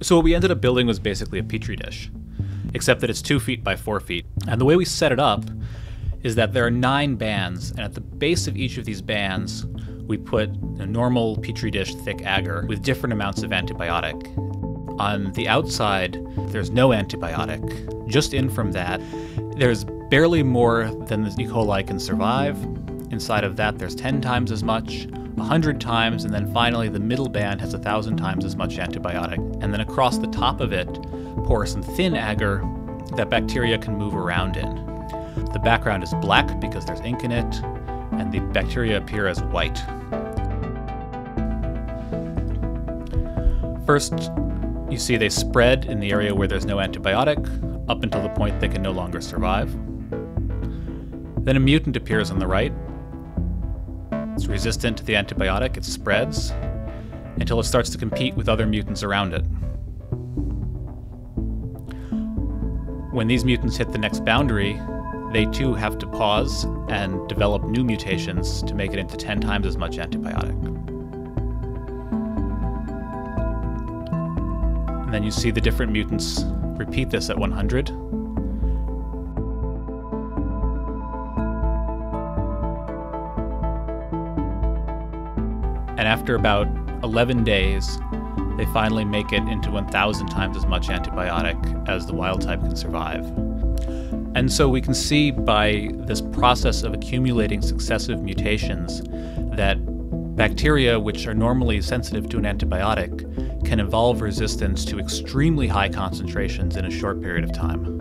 So what we ended up building was basically a petri dish, except that it's two feet by four feet. And the way we set it up is that there are nine bands, and at the base of each of these bands, we put a normal petri dish thick agar with different amounts of antibiotic. On the outside, there's no antibiotic. Just in from that, there's barely more than the E. coli can survive. Inside of that, there's 10 times as much, 100 times, and then finally the middle band has 1,000 times as much antibiotic. And then across the top of it, pour some thin agar that bacteria can move around in. The background is black because there's ink in it, and the bacteria appear as white. First, you see they spread in the area where there's no antibiotic, up until the point they can no longer survive. Then a mutant appears on the right. It's resistant to the antibiotic, it spreads until it starts to compete with other mutants around it. When these mutants hit the next boundary, they too have to pause and develop new mutations to make it into 10 times as much antibiotic. And then you see the different mutants repeat this at 100. And after about 11 days, they finally make it into 1,000 times as much antibiotic as the wild type can survive. And so we can see by this process of accumulating successive mutations that bacteria, which are normally sensitive to an antibiotic, can evolve resistance to extremely high concentrations in a short period of time.